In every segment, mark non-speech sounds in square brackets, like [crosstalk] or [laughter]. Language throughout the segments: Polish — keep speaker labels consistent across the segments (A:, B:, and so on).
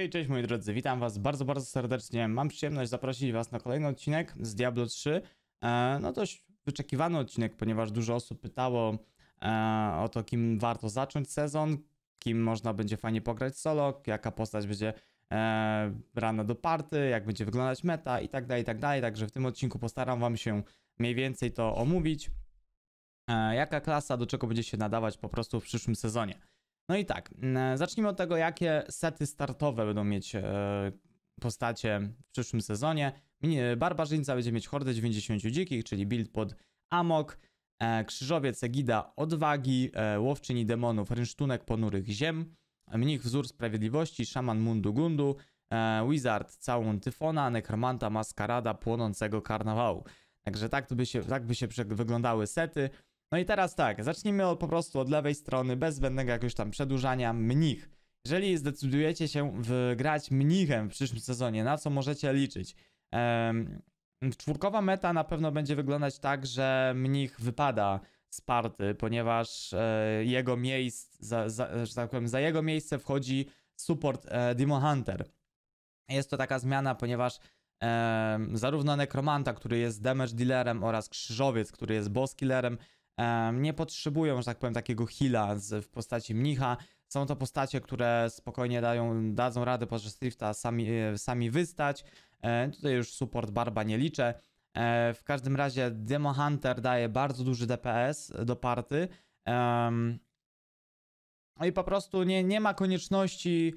A: Hej, cześć moi drodzy, witam was bardzo, bardzo serdecznie. Mam przyjemność zaprosić was na kolejny odcinek z Diablo 3. E, no dość wyczekiwany odcinek, ponieważ dużo osób pytało e, o to, kim warto zacząć sezon, kim można będzie fajnie pograć solo, jaka postać będzie e, brana do party, jak będzie wyglądać meta i tak dalej, i tak dalej. Także w tym odcinku postaram wam się mniej więcej to omówić. E, jaka klasa do czego będzie się nadawać po prostu w przyszłym sezonie. No i tak, mm, zacznijmy od tego, jakie sety startowe będą mieć e, postacie w przyszłym sezonie. Barbarzyńca będzie mieć hordę 90 dzikich, czyli build pod Amok, e, Krzyżowiec Egida Odwagi, e, Łowczyni Demonów Rynsztunek Ponurych Ziem, Mnich Wzór Sprawiedliwości, Szaman Mundu Gundu, e, Wizard Całun Tyfona, Nekromanta Maskarada Płonącego Karnawału. Także tak, by się, tak by się wyglądały sety. No i teraz tak, zacznijmy od, po prostu od lewej strony, bez zbędnego jakiegoś tam przedłużania, mnich. Jeżeli zdecydujecie się wygrać mnichem w przyszłym sezonie, na co możecie liczyć? Em, czwórkowa meta na pewno będzie wyglądać tak, że mnich wypada z party, ponieważ e, jego miejsce, za, za, że tak powiem, za jego miejsce wchodzi support e, Demon Hunter. Jest to taka zmiana, ponieważ em, zarówno Nekromanta, który jest damage dealerem oraz Krzyżowiec, który jest boss killerem, em, nie potrzebują, że tak powiem, takiego heala w postaci mnicha. Są to postacie, które spokojnie dają, dadzą radę podczas Strifta sami, e, sami wystać. E, tutaj już support Barba nie liczę. E, w każdym razie Demon Hunter daje bardzo duży DPS do party. No i po prostu nie, nie ma konieczności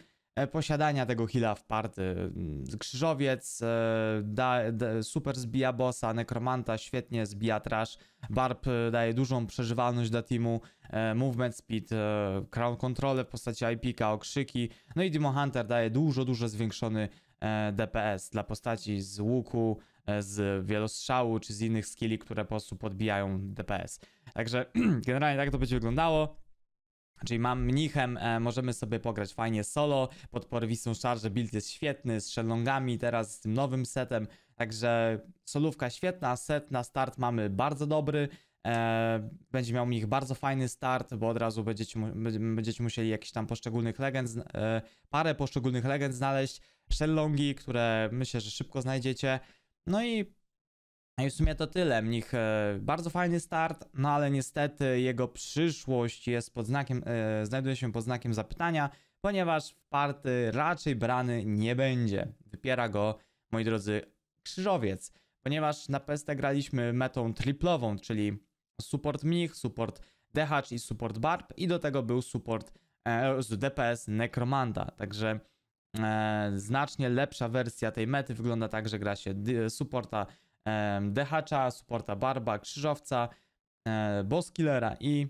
A: posiadania tego heala w party. Mm, Krzyżowiec e, da, da, super zbija bossa, Nekromanta świetnie zbija trash, Barb e, daje dużą przeżywalność dla teamu, e, movement speed, e, crown control w postaci IPka, okrzyki, no i Demon Hunter daje dużo, dużo zwiększony e, DPS dla postaci z łuku, e, z wielostrzału czy z innych skilli, które po prostu podbijają DPS. Także [clears throat] generalnie tak to będzie wyglądało. Czyli mam mnichem, e, możemy sobie pograć fajnie solo, pod porywistą szarżę, build jest świetny, z shellongami teraz, z tym nowym setem, także solówka świetna, set na start mamy bardzo dobry, e, będzie miał mnich bardzo fajny start, bo od razu będziecie, będziecie musieli jakiś tam poszczególnych legend, e, parę poszczególnych legend znaleźć, shellongi, które myślę, że szybko znajdziecie, no i no i w sumie to tyle. Mnich e, bardzo fajny start, no ale niestety jego przyszłość jest pod znakiem, e, znajduje się pod znakiem zapytania, ponieważ w party raczej brany nie będzie. Wypiera go, moi drodzy, krzyżowiec, ponieważ na PST graliśmy metą triplową, czyli support mnich, support dehacz i support barb i do tego był support e, z DPS nekromanta, także e, znacznie lepsza wersja tej mety wygląda tak, że gra się dy- supporta Dehacza, supporta Barba, Krzyżowca, e, Boss Killera i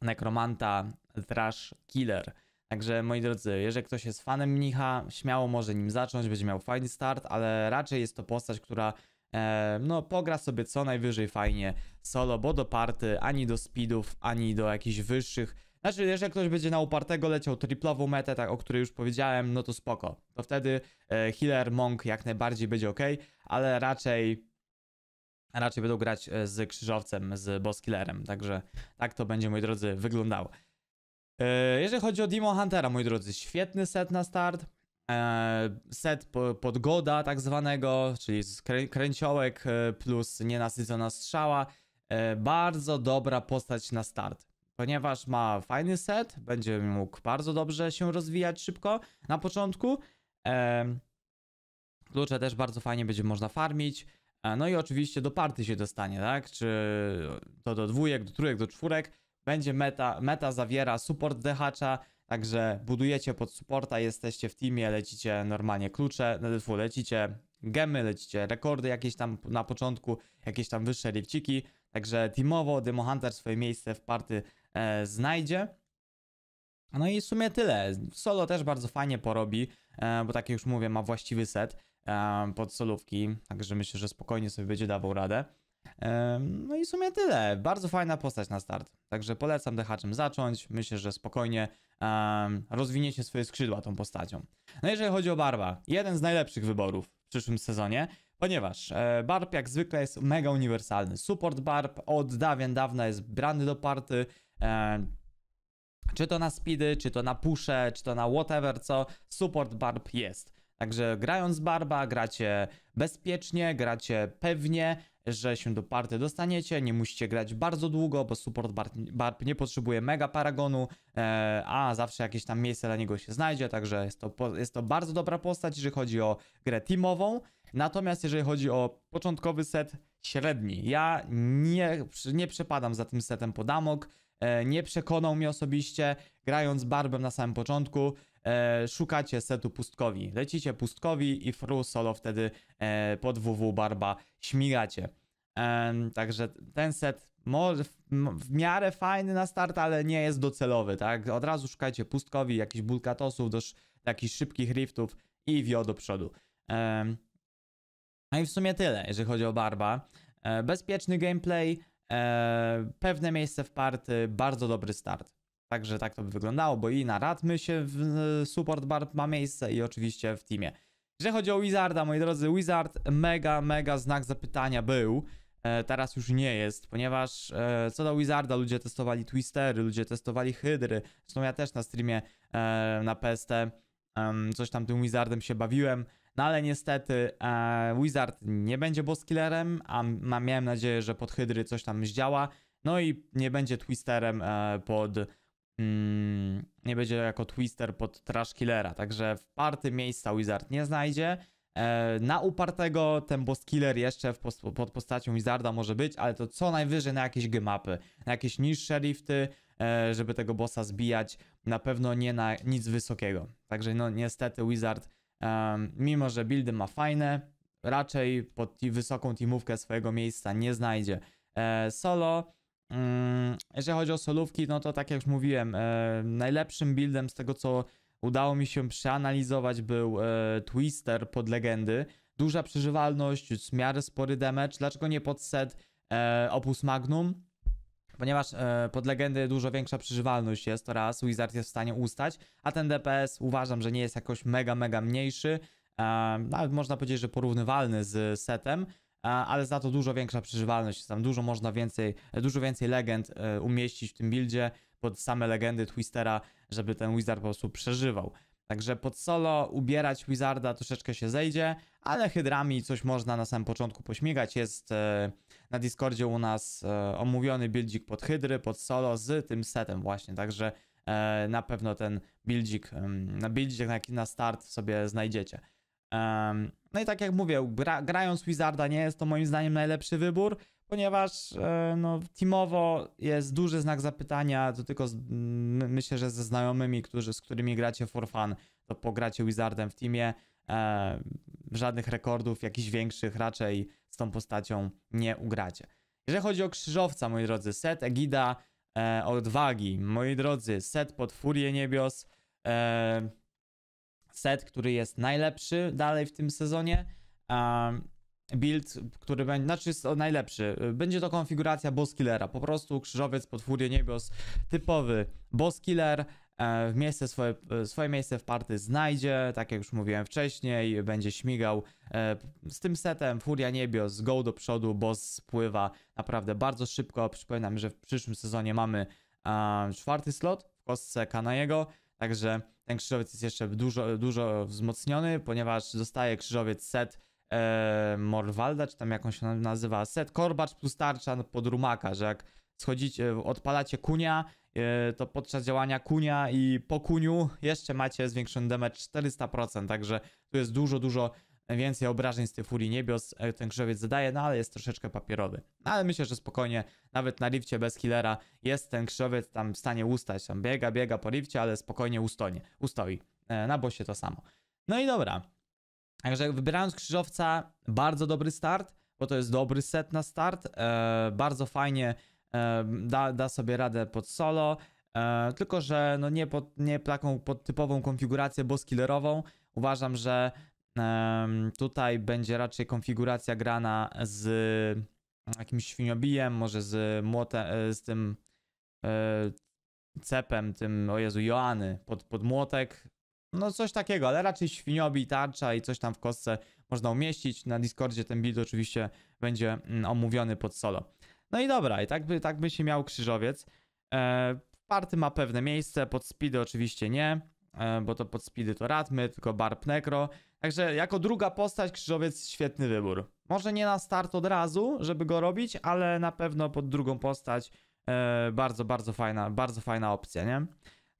A: Nekromanta Trash Killer. Także moi drodzy, jeżeli ktoś jest fanem mnicha, śmiało może nim zacząć, będzie miał fajny start, ale raczej jest to postać, która e, no pogra sobie co najwyżej fajnie solo, bo do party, ani do speedów, ani do jakichś wyższych. Znaczy, jeżeli ktoś będzie na upartego leciał triplową metę, tak, o której już powiedziałem, no to spoko. To wtedy e, healer, monk jak najbardziej będzie ok, ale raczej raczej będą grać e, z krzyżowcem, z boss killerem, także tak to będzie, moi drodzy, wyglądało. E, Jeżeli chodzi o Demon Huntera, moi drodzy, świetny set na start. E, Set po- podgoda tak zwanego, czyli krę- kręciołek e, plus nienasycona strzała. Bardzo dobra postać na start, ponieważ ma fajny set, będzie mógł bardzo dobrze się rozwijać szybko na początku. Klucze też bardzo fajnie będzie można farmić. E, No i oczywiście do party się dostanie, tak? Czy to do dwójek, do trójek, do czwórek. Będzie meta, meta zawiera support dehacza, także budujecie pod supporta, jesteście w teamie, lecicie normalnie klucze, no, lecicie gemy, lecicie rekordy jakieś tam na początku, jakieś tam wyższe rifciki, także teamowo Demo Hunter swoje miejsce w party e, znajdzie. No i w sumie tyle. Solo też bardzo fajnie porobi, e, bo tak jak już mówię, ma właściwy set e, pod solówki, także myślę, że spokojnie sobie będzie dawał radę. E, No i w sumie tyle. Bardzo fajna postać na start. Także polecam dehaczem zacząć. Myślę, że spokojnie um, rozwiniecie swoje skrzydła tą postacią. No jeżeli chodzi o Barba, jeden z najlepszych wyborów w przyszłym sezonie, ponieważ e, Barb jak zwykle jest mega uniwersalny. Support Barb od dawien dawna jest brany do party. Czy to na speedy, czy to na pusze, czy to na whatever, co support barb jest. Także grając barba, gracie bezpiecznie, gracie pewnie, że się do party dostaniecie, nie musicie grać bardzo długo, bo support barb, barb nie potrzebuje mega paragonu, e, a zawsze jakieś tam miejsce dla niego się znajdzie, także jest to, jest to bardzo dobra postać, jeżeli chodzi o grę teamową. Natomiast jeżeli chodzi o początkowy set, średni. Ja nie, nie przepadam za tym setem pod amok, e, nie przekonał mnie osobiście, grając barbem na samym początku, e, szukacie setu pustkowi. Lecicie pustkowi i fru solo wtedy e, pod WW barba śmigacie. Em, także ten set może w, w miarę fajny na start, ale nie jest docelowy, tak? Od razu szukajcie pustkowi, jakichś bulkatosów, do jakichś szybkich riftów i wio do przodu. Em, no i w sumie tyle, jeżeli chodzi o Barba. E, bezpieczny gameplay, e, pewne miejsce w party, bardzo dobry start. Także tak to by wyglądało, bo i na Radmy się w e, support Barb ma miejsce i oczywiście w teamie. Jeżeli chodzi o Wizarda, moi drodzy, Wizard mega, mega znak zapytania był. E, teraz już nie jest, ponieważ e, co do Wizarda ludzie testowali Twistery, ludzie testowali Hydry. Zresztą ja też na streamie e, na PST coś tam tym Wizardem się bawiłem. No ale niestety e, Wizard nie będzie boss killerem, a ma, miałem nadzieję, że pod Hydry coś tam zdziała. No i nie będzie twisterem e, pod. Mm, nie będzie jako twister pod trash killera. Także w party miejsca Wizard nie znajdzie. E, na upartego ten boss killer jeszcze pos pod postacią Wizarda może być, ale to co najwyżej na jakieś gemapy, na jakieś niższe rifty, e, żeby tego bossa zbijać. Na pewno nie na nic wysokiego. Także no niestety Wizard Mimo, że buildy ma fajne, raczej pod wysoką teamówkę swojego miejsca nie znajdzie. E, solo, mm, jeżeli chodzi o solówki, no to tak jak już mówiłem, e, najlepszym buildem z tego, co udało mi się przeanalizować, był e, Twister pod legendy. Duża przeżywalność, w miarę spory damage. Dlaczego nie pod set Opus Magnum? Ponieważ e, pod legendy dużo większa przeżywalność jest, to raz Wizard jest w stanie ustać, a ten DPS uważam, że nie jest jakoś mega, mega mniejszy. E, nawet można powiedzieć, że porównywalny z setem, e, ale za to dużo większa przeżywalność. Jest tam dużo można więcej, dużo więcej legend e, umieścić w tym buildzie pod same legendy Twistera, żeby ten Wizard po prostu przeżywał. Także pod solo ubierać Wizarda troszeczkę się zejdzie, ale hydrami coś można na samym początku pośmigać. Jest e, na Discordzie u nas e, omówiony buildzik pod hydry, pod solo z tym setem właśnie, także e, na pewno ten buildzik, na buildzik na, start sobie znajdziecie. No i tak jak mówię, gra, grając Wizarda nie jest to moim zdaniem najlepszy wybór, ponieważ e, no, teamowo jest duży znak zapytania, to tylko z, myślę, że ze znajomymi, którzy, z którymi gracie for fun, to pogracie Wizardem w teamie. E, żadnych rekordów jakichś większych raczej z tą postacią nie ugracie. Jeżeli chodzi o krzyżowca, moi drodzy, set Egida e, odwagi, moi drodzy, set pod Furię Niebios, e, set, który jest najlepszy dalej w tym sezonie. E, build, który będzie, znaczy jest najlepszy. Będzie to konfiguracja boss killera. Po prostu krzyżowiec pod Furię Niebios, typowy boss killer. e, W miejsce swoje, swoje miejsce w party znajdzie, tak jak już mówiłem wcześniej, będzie śmigał e, z tym setem Furia Niebios, go do przodu, boss spływa naprawdę bardzo szybko. Przypominam, że w przyszłym sezonie mamy e, czwarty slot w kostce Kanajego, także ten krzyżowiec jest jeszcze dużo, dużo wzmocniony, ponieważ zostaje krzyżowiec set e, Morwalda, czy tam jakąś się nazywa, set Korbacz plus tarcza pod rumaka, że jak schodzicie, odpalacie kunia, e, to podczas działania kunia i po kuniu jeszcze macie zwiększony damage 400%, także tu jest dużo, dużo więcej obrażeń z tej furii niebios e, ten krzyżowiec zadaje, no ale jest troszeczkę papierowy. No, ale myślę, że spokojnie, nawet na rifcie bez killera jest ten krzyżowiec tam w stanie ustać, tam biega, biega po rifcie, ale spokojnie ustonie, ustoi. E, Na bossie to samo. No i dobra, Także wybierając krzyżowca, bardzo dobry start, bo to jest dobry set na start. E, bardzo fajnie e, da, da sobie radę pod solo. E, tylko, że no nie, pod, nie taką pod typową konfigurację boss killerową. Uważam, że em, tutaj będzie raczej konfiguracja grana z jakimś świniobijem, może z młotem, e, z tym e, cepem, tym, o Jezu, Joany, pod, pod młotek, no coś takiego, ale raczej świniobi, tarcza i coś tam w kostce można umieścić. Na Discordzie ten build oczywiście będzie mm, omówiony pod solo. No i dobra, i tak by, tak by się miał krzyżowiec. E, party ma pewne miejsce, pod speedy oczywiście nie, e, bo to pod speedy to Ratmy, tylko Barb Necro. Także jako druga postać Krzyżowiec świetny wybór. Może nie na start od razu, żeby go robić, ale na pewno pod drugą postać e, bardzo, bardzo fajna, bardzo fajna opcja, nie?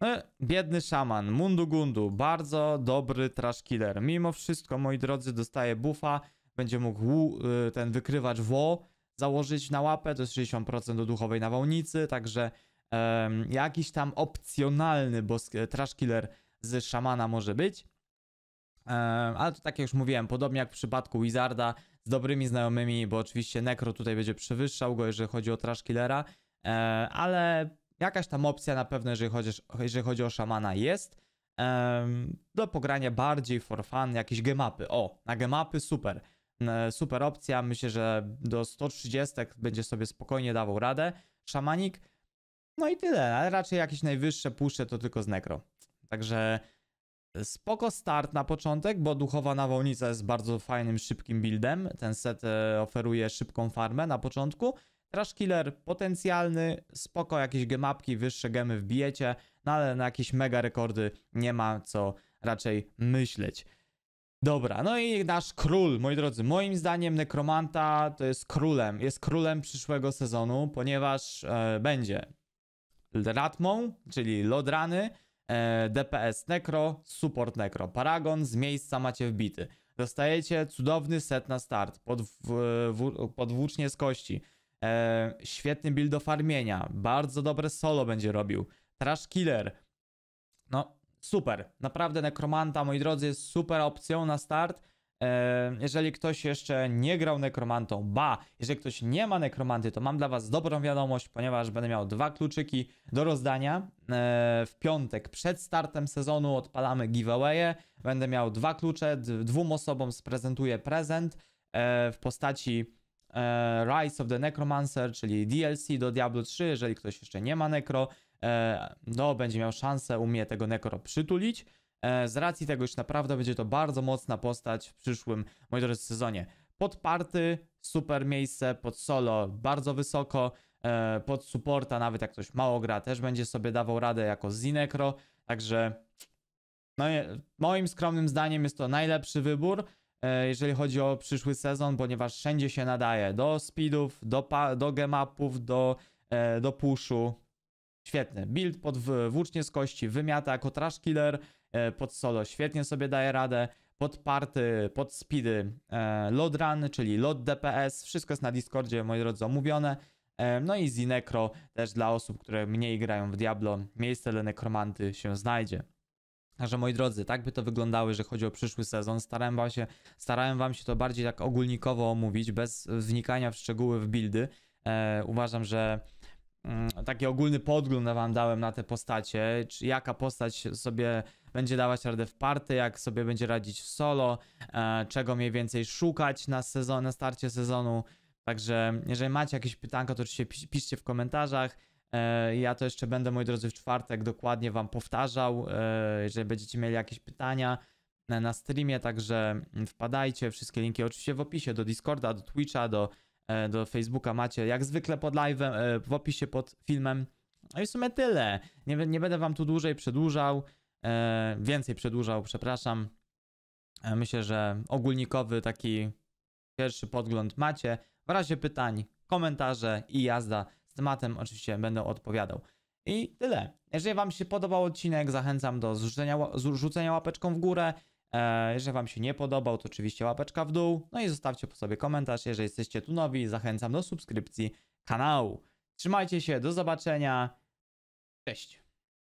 A: No, biedny szaman, Mundu Gundu, bardzo dobry trash killer. Mimo wszystko, moi drodzy, dostaje buffa, będzie mógł y, ten wykrywacz WO założyć na łapę, to jest 60% do duchowej nawałnicy, także jakiś tam opcjonalny boss, trash killer z szamana może być. Ale to tak jak już mówiłem, podobnie jak w przypadku Wizarda, z dobrymi znajomymi, bo oczywiście Necro tutaj będzie przewyższał go, jeżeli chodzi o trash killera, e, ale jakaś tam opcja na pewno, jeżeli chodzi, jeżeli chodzi o szamana jest. Em, do pogrania bardziej for fun, jakieś gemapy. O, na gemapy super. E, Super opcja, myślę, że do 130 będzie sobie spokojnie dawał radę. Szamanik, no i tyle, ale raczej jakieś najwyższe puszcze to tylko z Necro. Także spoko start na początek, bo duchowa nawałnica jest bardzo fajnym, szybkim buildem. Ten set e, oferuje szybką farmę na początku. Trash Killer potencjalny, spoko jakieś gemapki, wyższe gemy wbijecie, no ale na jakieś mega rekordy nie ma co raczej myśleć. Dobra, no i nasz król, moi drodzy, moim zdaniem Nekromanta to jest królem, jest królem przyszłego sezonu, ponieważ e, będzie Ratmą, czyli Lodrany, e, DPS Necro, Support Necro, Paragon z miejsca macie wbity. Dostajecie cudowny set na start, pod, w, w, podwłócznie z kości, e, świetny build do farmienia, bardzo dobre solo będzie robił, Trash Killer, no super, naprawdę Nekromanta, moi drodzy, jest super opcją na start. E, Jeżeli ktoś jeszcze nie grał Nekromantą, ba, jeżeli ktoś nie ma Nekromanty, to mam dla was dobrą wiadomość, ponieważ będę miał dwa kluczyki do rozdania. E, W piątek przed startem sezonu odpalamy giveawaye. Będę miał dwa klucze, dwóm osobom sprezentuję prezent e, w postaci Rise of the Necromancer, czyli DLC do Diablo 3, jeżeli ktoś jeszcze nie ma Necro, e, no będzie miał szansę u mnie tego Necro przytulić. E, z racji tego, już naprawdę będzie to bardzo mocna postać w przyszłym, moi drodzy, sezonie. Pod party, super miejsce, pod solo bardzo wysoko, e, pod supporta, nawet jak ktoś mało gra, też będzie sobie dawał radę jako Zinekro, także no, moim skromnym zdaniem jest to najlepszy wybór, e, jeżeli chodzi o przyszły sezon, ponieważ wszędzie się nadaje do speedów, do, do gemapów, do, e, do pushu. Świetny. Build pod włócznie z kości, wymiata jako trash killer, e, pod solo świetnie sobie daje radę, pod party, pod speedy, e, load run, czyli load DPS, wszystko jest na Discordzie, moi drodzy, omówione. E, No i Zinekro też dla osób, które mniej grają w Diablo, miejsce dla nekromanty się znajdzie. Także moi drodzy, tak by to wyglądało, jeżeli chodzi o przyszły sezon. Starałem wam się, starałem wam się to bardziej tak ogólnikowo omówić, bez wnikania w szczegóły, w buildy. E, uważam, że mm, taki ogólny podgląd wam dałem na te postacie, czy jaka postać sobie będzie dawać radę w party, jak sobie będzie radzić w solo, e, czego mniej więcej szukać na sezon, na starcie sezonu. Także jeżeli macie jakieś pytanka, to oczywiście pisz- piszcie w komentarzach. E, Ja to jeszcze będę, moi drodzy, w czwartek dokładnie wam powtarzał, e, jeżeli będziecie mieli jakieś pytania na- streamie, także wpadajcie, wszystkie linki oczywiście w opisie, do Discorda, do Twitcha, do, e, do Facebooka macie jak zwykle pod live'em, e, w opisie pod filmem. No i w sumie tyle. Nie, nie będę wam tu dłużej przedłużał, więcej przedłużał, przepraszam. Myślę, że ogólnikowy taki pierwszy podgląd macie. W razie pytań, komentarze i jazda z tematem oczywiście będę odpowiadał. I tyle. Jeżeli Wam się podobał odcinek, zachęcam do zrzucenia, zrzucenia łapeczką w górę. E, jeżeli Wam się nie podobał, to oczywiście łapeczka w dół. No i zostawcie po sobie komentarz. Jeżeli jesteście tu nowi, zachęcam do subskrypcji kanału. Trzymajcie się, do zobaczenia. Cześć.